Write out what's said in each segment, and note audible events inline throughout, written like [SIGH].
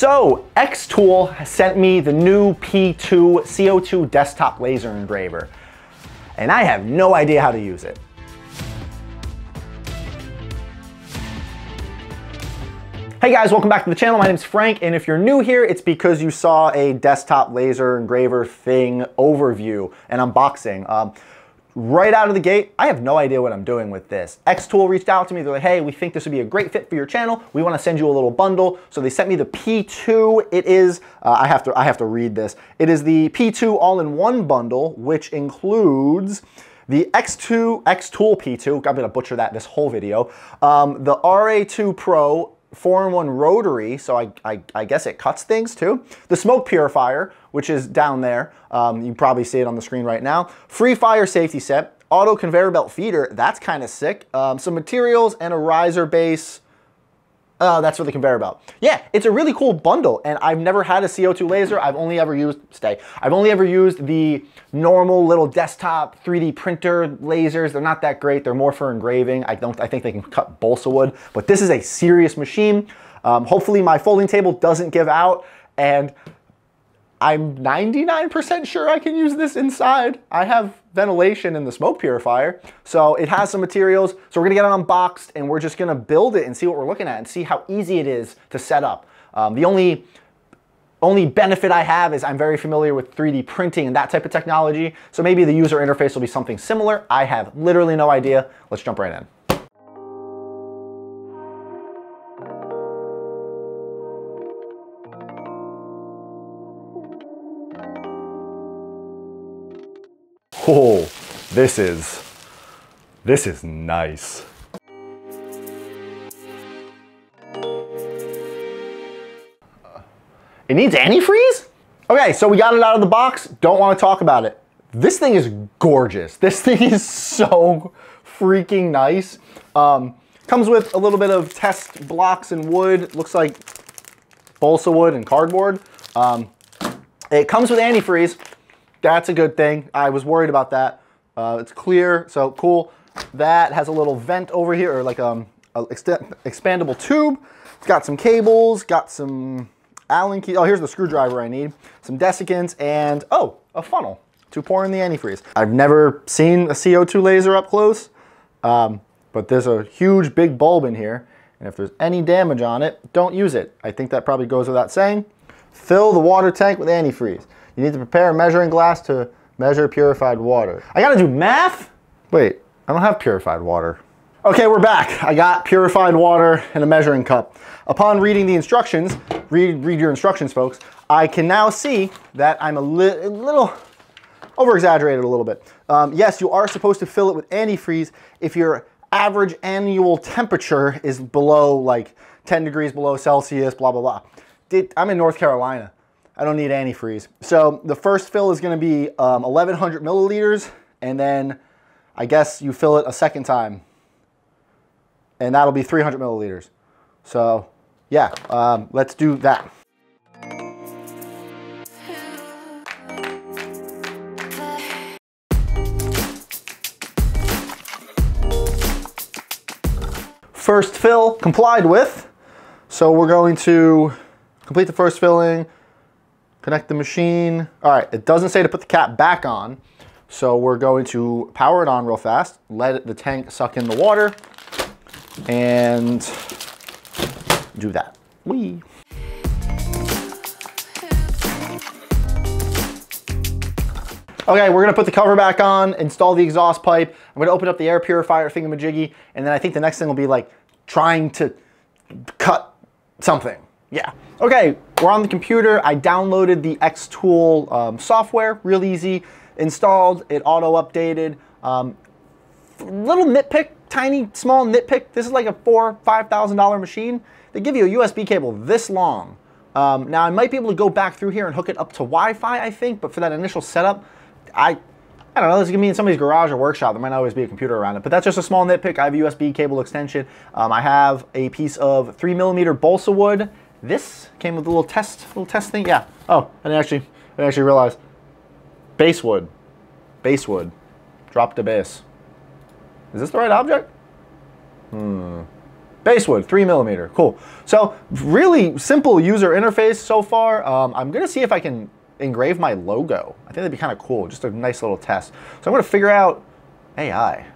So, Xtool sent me the new P2 CO2 desktop laser engraver, and I have no idea how to use it. Hey guys, welcome back to the channel. My name is Frank, and if you're new here, it's because you saw a desktop laser engraver thing overview and unboxing. Um, right out of the gate, I have no idea what I'm doing with this. Xtool reached out to me, they're like, hey, we think this would be a great fit for your channel. We wanna send you a little bundle. So they sent me the P2. It is, uh, I, have to, I have to read this. It is the P2 all-in-one bundle, which includes the X2, Xtool P2, I'm gonna butcher that this whole video, um, the RA2 Pro 4-in-1 rotary, so I, I, I, guess it cuts things too. The smoke purifier, which is down there. Um, you probably see it on the screen right now. Free fire safety set, auto conveyor belt feeder, that's kind of sick. Um, some materials and a riser base. Uh, that's for the conveyor belt. Yeah, it's a really cool bundle, and I've never had a CO2 laser. I've only ever used, stay, I've only ever used the normal little desktop 3D printer lasers. They're not that great. They're more for engraving. I don't, I think they can cut balsa wood, but this is a serious machine. Um, hopefully my folding table doesn't give out, and I'm 99% sure I can use this inside. I have ventilation in the smoke purifier. So it has some materials. So we're gonna get it unboxed and we're just gonna build it and see what we're looking at and see how easy it is to set up. Um, the only only benefit I have is I'm very familiar with 3D printing and that type of technology. So maybe the user interface will be something similar. I have literally no idea. Let's jump right in. Oh, this is, this is nice. It needs antifreeze? Okay, so we got it out of the box. Don't want to talk about it. This thing is gorgeous. This [LAUGHS] thing is so freaking nice. Um, comes with a little bit of test blocks and wood. Looks like balsa wood and cardboard. Um, it comes with antifreeze. That's a good thing. I was worried about that. Uh, it's clear, so cool. That has a little vent over here, or like um, a expandable tube. It's got some cables, got some Allen key. Oh, here's the screwdriver I need. Some desiccants, and oh, a funnel to pour in the antifreeze. I've never seen a CO2 laser up close, um, but there's a huge big bulb in here, and if there's any damage on it, don't use it. I think that probably goes without saying. Fill the water tank with antifreeze. You need to prepare a measuring glass to measure purified water. I gotta do math? Wait, I don't have purified water. Okay, we're back. I got purified water and a measuring cup. Upon reading the instructions, read, read your instructions, folks, I can now see that I'm a, li a little over-exaggerated a little bit. Um, yes, you are supposed to fill it with antifreeze if your average annual temperature is below like 10 degrees below Celsius, blah, blah, blah. I'm in North Carolina. I don't need antifreeze. So the first fill is gonna be um, 1100 milliliters and then I guess you fill it a second time and that'll be 300 milliliters. So yeah, um, let's do that. First fill complied with. So we're going to complete the first filling, connect the machine. All right, it doesn't say to put the cap back on. So we're going to power it on real fast, let the tank suck in the water, and do that. Whee! Okay, we're gonna put the cover back on, install the exhaust pipe. I'm gonna open up the air purifier thingamajiggy, and then I think the next thing will be like trying to cut something. Yeah. Okay, we're on the computer. I downloaded the Xtool um, software, real easy. Installed, it auto updated. Um, little nitpick, tiny, small nitpick. This is like a four, $5,000 machine. They give you a USB cable this long. Um, now I might be able to go back through here and hook it up to Wi-Fi, I think, but for that initial setup, I, I don't know, this is gonna be in somebody's garage or workshop. There might not always be a computer around it, but that's just a small nitpick. I have a USB cable extension. Um, I have a piece of three millimeter balsa wood this came with a little test, little test thing. Yeah. Oh, I didn't actually, I didn't actually realize. Basswood, basswood, drop to bass. Is this the right object? Hmm. Basswood, three millimeter, cool. So really simple user interface so far. Um, I'm gonna see if I can engrave my logo. I think that'd be kind of cool, just a nice little test. So I'm gonna figure out AI,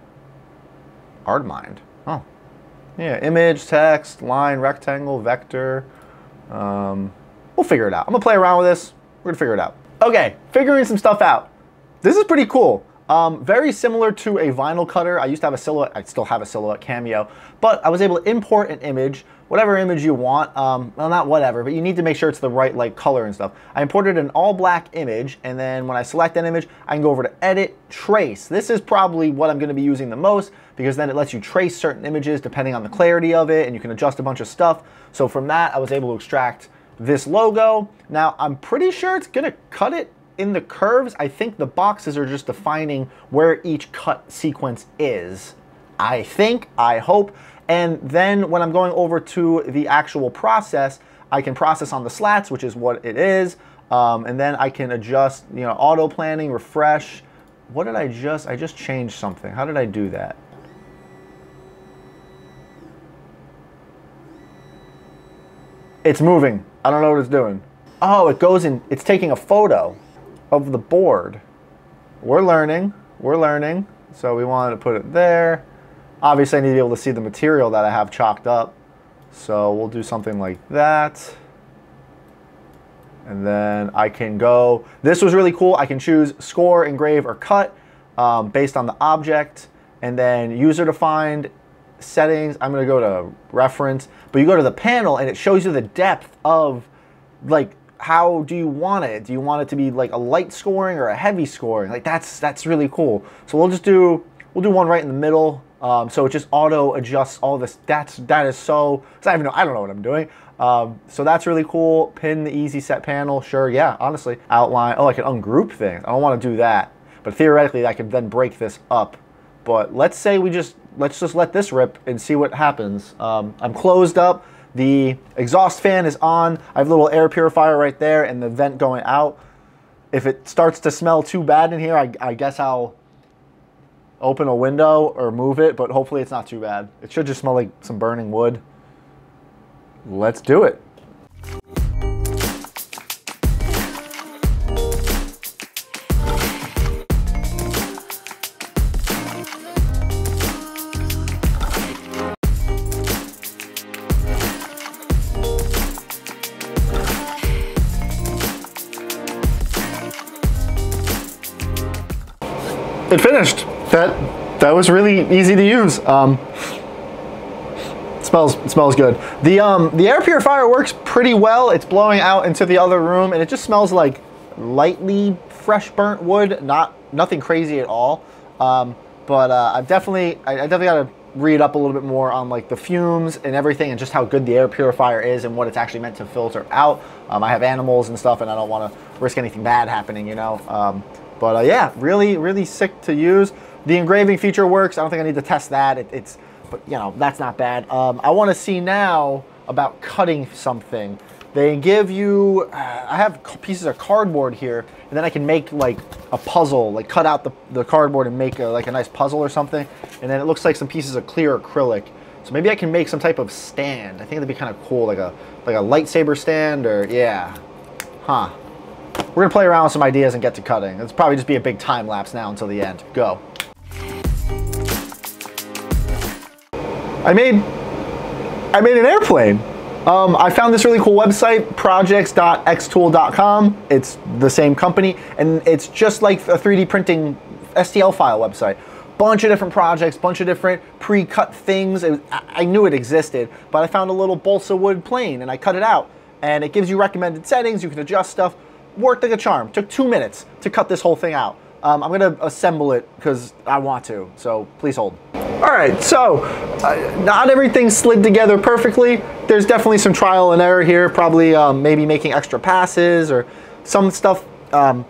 ArtMind. Oh, yeah, image, text, line, rectangle, vector. Um, we'll figure it out. I'm gonna play around with this. We're gonna figure it out. Okay, figuring some stuff out. This is pretty cool. Um, very similar to a vinyl cutter. I used to have a Silhouette, I still have a Silhouette Cameo, but I was able to import an image, whatever image you want. Um, well, not whatever, but you need to make sure it's the right like color and stuff. I imported an all black image, and then when I select that image, I can go over to Edit, Trace. This is probably what I'm gonna be using the most because then it lets you trace certain images depending on the clarity of it, and you can adjust a bunch of stuff. So from that, I was able to extract this logo. Now, I'm pretty sure it's gonna cut it in the curves, I think the boxes are just defining where each cut sequence is. I think, I hope. And then when I'm going over to the actual process, I can process on the slats, which is what it is. Um, and then I can adjust, you know, auto planning, refresh. What did I just, I just changed something. How did I do that? It's moving. I don't know what it's doing. Oh, it goes in, it's taking a photo of the board. We're learning, we're learning. So we wanted to put it there. Obviously I need to be able to see the material that I have chalked up. So we'll do something like that. And then I can go, this was really cool. I can choose score, engrave, or cut um, based on the object. And then user defined settings, I'm gonna go to reference, but you go to the panel and it shows you the depth of like how do you want it? Do you want it to be like a light scoring or a heavy scoring? Like that's that's really cool. So we'll just do we'll do one right in the middle. Um, so it just auto adjusts all this. That's that is so. I don't even know. I don't know what I'm doing. Um, so that's really cool. Pin the easy set panel. Sure, yeah. Honestly, outline. Oh, I can ungroup things. I don't want to do that. But theoretically, I could then break this up. But let's say we just let's just let this rip and see what happens. Um, I'm closed up. The exhaust fan is on. I have a little air purifier right there and the vent going out. If it starts to smell too bad in here, I, I guess I'll open a window or move it, but hopefully it's not too bad. It should just smell like some burning wood. Let's do it. it finished. That that was really easy to use. Um, smells smells good. The um the air purifier works pretty well. It's blowing out into the other room, and it just smells like lightly fresh burnt wood. Not nothing crazy at all. Um, but uh, I've definitely I, I definitely got to read up a little bit more on like the fumes and everything and just how good the air purifier is and what it's actually meant to filter out. Um, I have animals and stuff and I don't want to risk anything bad happening, you know. Um, but uh, yeah, really, really sick to use. The engraving feature works. I don't think I need to test that. It, it's, but you know, that's not bad. Um, I want to see now about cutting something. They give you, uh, I have pieces of cardboard here, and then I can make like a puzzle, like cut out the, the cardboard and make a, like a nice puzzle or something. And then it looks like some pieces of clear acrylic. So maybe I can make some type of stand. I think that'd be kind of cool, like a like a lightsaber stand or yeah, huh. We're gonna play around with some ideas and get to cutting. It's probably just be a big time lapse now until the end. Go. I made, I made an airplane. Um, I found this really cool website, projects.xtool.com. It's the same company, and it's just like a 3D printing STL file website. Bunch of different projects, bunch of different pre-cut things. Was, I knew it existed, but I found a little balsa wood plane, and I cut it out. And it gives you recommended settings, you can adjust stuff worked like a charm. Took two minutes to cut this whole thing out. Um, I'm gonna assemble it because I want to, so please hold. All right, so uh, not everything slid together perfectly. There's definitely some trial and error here, probably um, maybe making extra passes or some stuff. Um,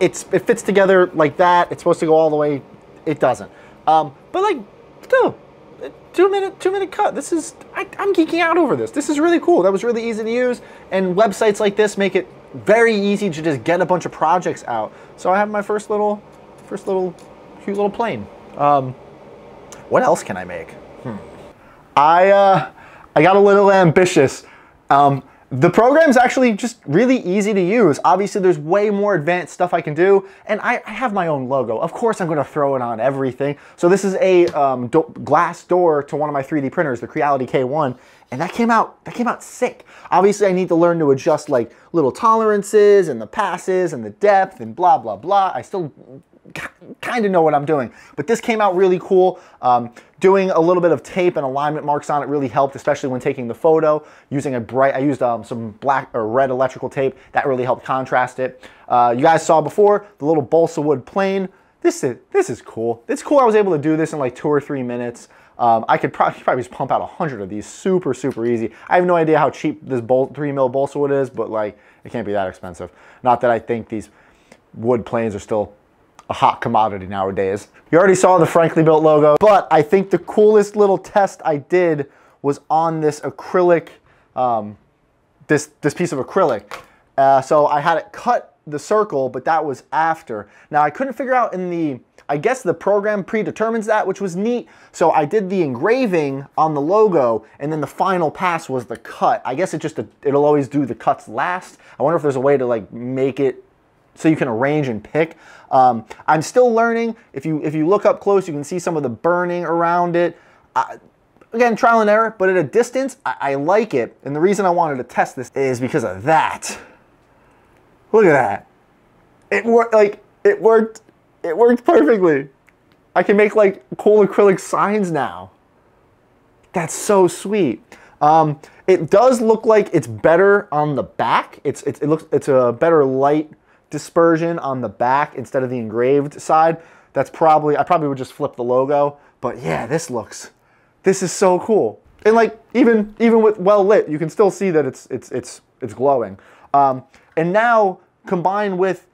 it's It fits together like that. It's supposed to go all the way. It doesn't. Um, but like, still, two minute two minute cut. This is I, I'm geeking out over this. This is really cool. That was really easy to use, and websites like this make it very easy to just get a bunch of projects out. So I have my first little, first little, cute little plane. Um, what else can I make? Hmm. I, uh, I got a little ambitious. Um, the program's actually just really easy to use. Obviously, there's way more advanced stuff I can do, and I, I have my own logo. Of course, I'm gonna throw it on everything. So this is a um, do glass door to one of my 3D printers, the Creality K1, and that came out, that came out sick. Obviously, I need to learn to adjust like little tolerances and the passes and the depth and blah, blah, blah. I still kind of know what I'm doing. But this came out really cool. Um, doing a little bit of tape and alignment marks on it really helped, especially when taking the photo. Using a bright, I used um, some black or red electrical tape. That really helped contrast it. Uh, you guys saw before, the little balsa wood plane. This is, this is cool. It's cool I was able to do this in like two or three minutes. Um, I could probably, probably just pump out a hundred of these super, super easy. I have no idea how cheap this bolt, three mil balsa wood is, but like, it can't be that expensive. Not that I think these wood planes are still a hot commodity nowadays. You already saw the Frankly Built logo, but I think the coolest little test I did was on this acrylic, um, this, this piece of acrylic. Uh, so I had it cut the circle, but that was after. Now I couldn't figure out in the, I guess the program predetermines that, which was neat. So I did the engraving on the logo, and then the final pass was the cut. I guess it just, it'll always do the cuts last. I wonder if there's a way to like make it so you can arrange and pick. Um, I'm still learning. If you if you look up close, you can see some of the burning around it. I, again, trial and error, but at a distance, I, I like it. And the reason I wanted to test this is because of that. Look at that. It worked like it worked. It worked perfectly. I can make like cool acrylic signs now. That's so sweet. Um, it does look like it's better on the back. It's, it's it looks it's a better light dispersion on the back instead of the engraved side. That's probably, I probably would just flip the logo. But yeah, this looks, this is so cool. And like, even, even with well lit, you can still see that it's, it's, it's, it's glowing. Um, and now combined with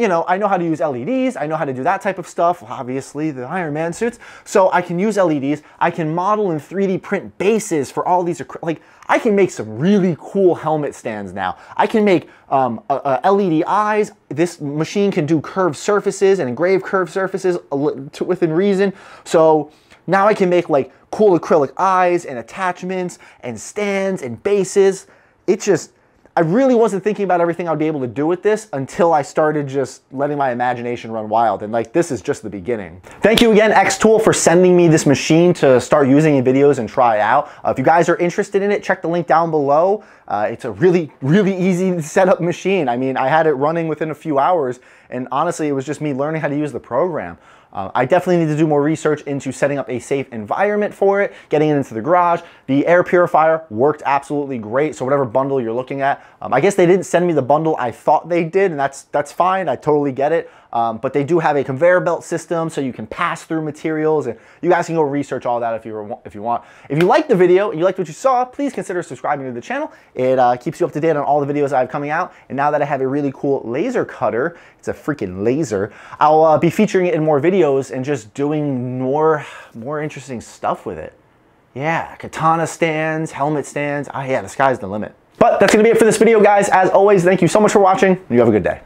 you know, I know how to use LEDs, I know how to do that type of stuff, obviously the Iron Man suits. So I can use LEDs, I can model and 3D print bases for all these, like I can make some really cool helmet stands now. I can make um, LED eyes, this machine can do curved surfaces and engrave curved surfaces within reason. So now I can make like cool acrylic eyes and attachments and stands and bases. It just, I really wasn't thinking about everything I'd be able to do with this until I started just letting my imagination run wild. And like, this is just the beginning. Thank you again, Xtool, for sending me this machine to start using in videos and try out. Uh, if you guys are interested in it, check the link down below. Uh, it's a really, really easy setup machine. I mean, I had it running within a few hours and honestly, it was just me learning how to use the program. Uh, I definitely need to do more research into setting up a safe environment for it, getting it into the garage. The air purifier worked absolutely great. So whatever bundle you're looking at, um, I guess they didn't send me the bundle I thought they did, and that's that's fine. I totally get it. Um, but they do have a conveyor belt system so you can pass through materials and you guys can go research all that if you, if you want. If you liked the video and you liked what you saw, please consider subscribing to the channel. It uh, keeps you up to date on all the videos I have coming out. And now that I have a really cool laser cutter, it's a freaking laser, I'll uh, be featuring it in more videos and just doing more, more interesting stuff with it. Yeah, katana stands, helmet stands. Ah, yeah, the sky's the limit. But that's gonna be it for this video, guys. As always, thank you so much for watching. You have a good day.